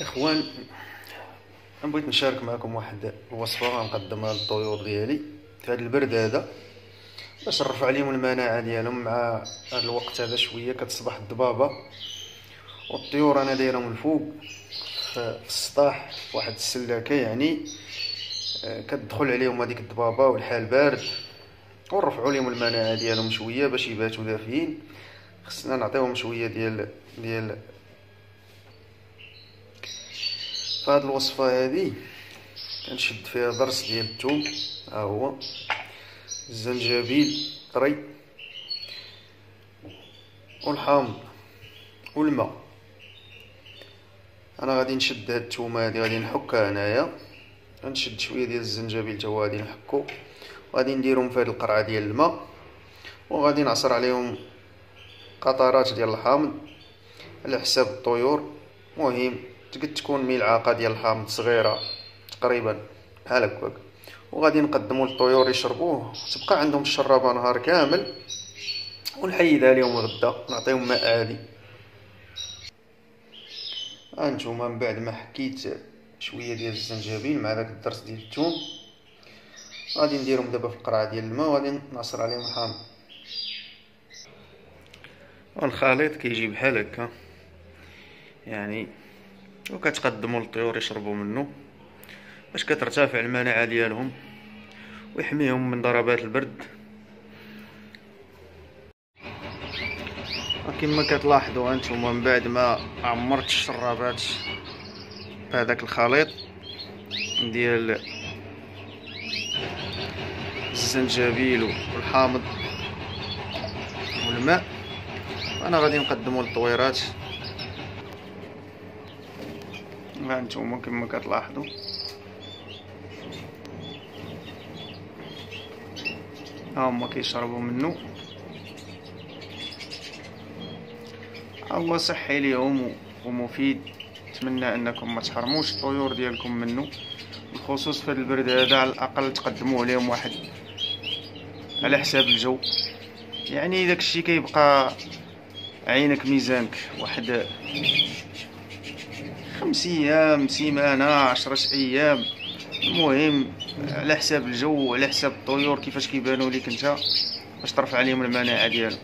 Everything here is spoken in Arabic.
إخوان أنا بغيت نشارك معكم واحد الوصفه غنقدمها للطيور ديالي في هذا البرد هذا. باش نرفع عليهم المناعة ديالهم مع هذا الوقت هذا شوية كتصبح الضبابة. والطيور أنا دايرهم الفوق في السطاح واحد السلاكة يعني آه، كتدخل عليهم هذيك الضبابة والحال بارد. ونرفعوا لهم المناعة ديالهم شوية باش يباتوا دافيين. خصنا نعطيهم شوية ديال ديال فهاد الوصفة هادي. كنشد فيها ضرس ديال الثوم ها هو. الزنجبيل طري. والحامض والماء. أنا غادي نشد هاد الثومه هادي غادي نحكها هنايا. غنشد شوية ديال الزنجبيل تا هو غادي نحكو. وغادي نديرهم في هاد القرعة ديال الماء. وغادي نعصر عليهم قطرات ديال الحامض على حساب الطيور. مهم. تقد تكون ملعقه ديال الحامض صغيره تقريبا بحال هكاك وغادي نقدموا للطيور يشربوه. تبقى عندهم الشرابة نهار كامل. ونحيدها لهم غدا نعطيهم ماء عادي. هانتوما من بعد ما حكيت شوية ديال الزنجبيل مع داك الدرس ديال الثوم غادي نديرهم دابا في القرعة ديال الماء وغادي نعصر عليهم الحامض. والخليط كيجي بحال هكا. يعني وكتقدموا للطيور يشربوا منه باش كترتفع المناعة ديالهم ويحميهم من ضربات البرد. كما كتلاحظوا أنتم من بعد ما عمرت الشرابات بهذاك الخليط ديال الزنجبيل والحامض والماء أنا غادي نقدمو للطويرات. ها نتوما كما كتلاحظوا ها هما كيشربوا منه. هو صحي ليهم ومفيد. نتمنى أنكم ما تحرموش الطيور ديالكم منه. بالخصوص في البرد هذا على الأقل تقدموا عليهم واحد على حساب الجو. يعني داك الشيء كيبقى عينك ميزانك. واحد خمس أيام سيمانه عشرة أيام. المهم على حساب الجو وعلى حساب الطيور كيفاش كيبانوا ليك أنت؟ باش ترفع عليهم المناعة ديالهم.